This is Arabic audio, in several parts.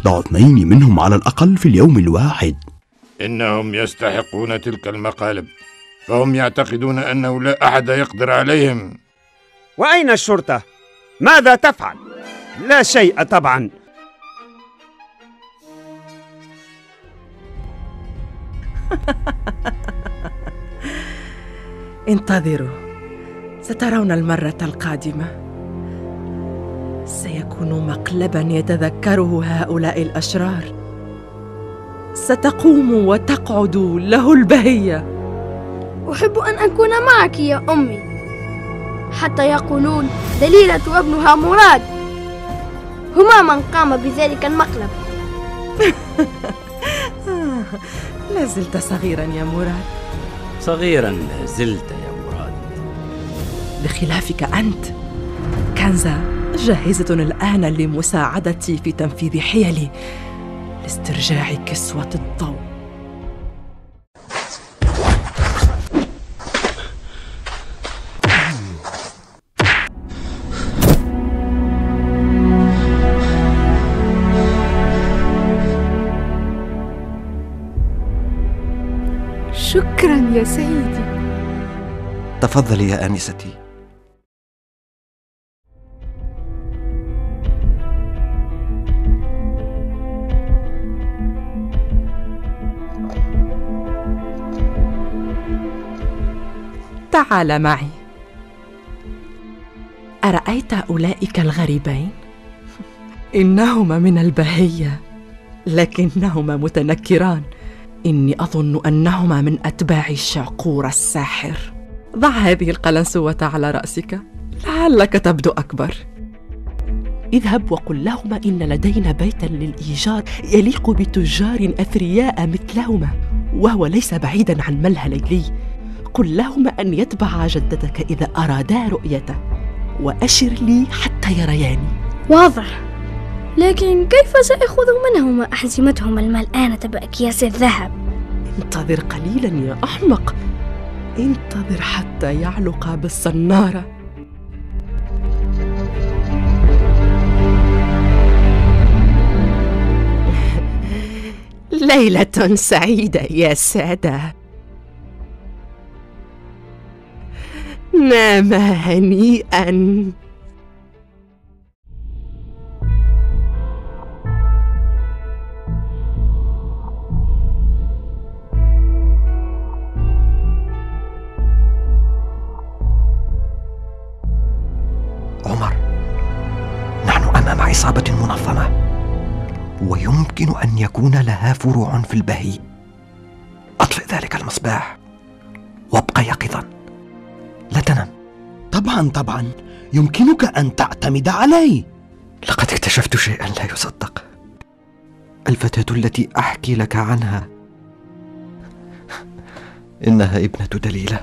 تخدع اثنين منهم على الأقل في اليوم الواحد إنهم يستحقون تلك المقالب فهم يعتقدون أنه لا أحد يقدر عليهم وأين الشرطة؟ ماذا تفعل؟ لا شيء طبعا انتظروا سترون المرة القادمة سيكون مقلبا يتذكره هؤلاء الأشرار. ستقوم وتقعد له البهية. أحب أن أكون معك يا أمي. حتى يقولون دليلة وابنها مراد. هما من قام بذلك المقلب. لا زلت صغيرا يا مراد. صغيرا لا زلت يا مراد. بخلافك أنت كنزة جاهزة الآن لمساعدتي في تنفيذ حيلي لاسترجاع كسوة الضوء. شكرا يا سيدي. تفضلي يا آنستي. تعال معي. أرأيت أولئك الغريبين؟ إنهما من البهية لكنهما متنكران. إني أظن أنهما من أتباع الشعقور الساحر. ضع هذه القلنسوة على رأسك لعلك تبدو أكبر. اذهب وقل لهما إن لدينا بيتا للإيجار يليق بتجار أثرياء مثلهما وهو ليس بعيدا عن ملهى ليلي. قل لهما أن يتبعا جدتك إذا أرادا رؤيته وأشر لي حتى يرياني. واضح. لكن كيف سأخذ منهما أحزمتهما الملآنة بأكياس الذهب؟ انتظر قليلا يا أحمق. انتظر حتى يعلق بالصنارة. ليلة سعيدة يا سادة. نام هنيئا عمر نحن أمام عصابة منظمة ويمكن أن يكون لها فروع في البهي. أطفئ ذلك المصباح وابق يقظا طبعا طبعا. يمكنك أن تعتمد علي. لقد اكتشفت شيئا لا يصدق. الفتاة التي أحكي لك عنها. إنها ابنة دليلة.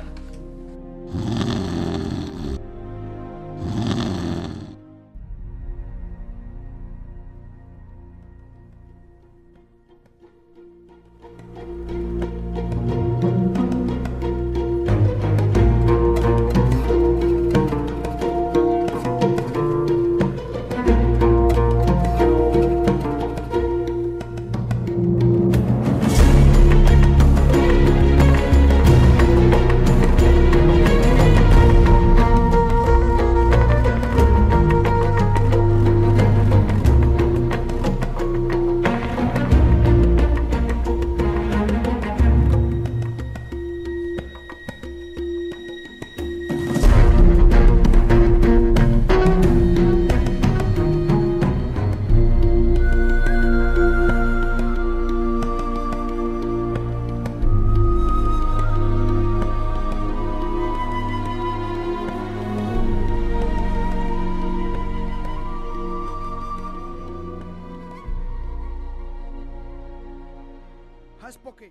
পক্ষে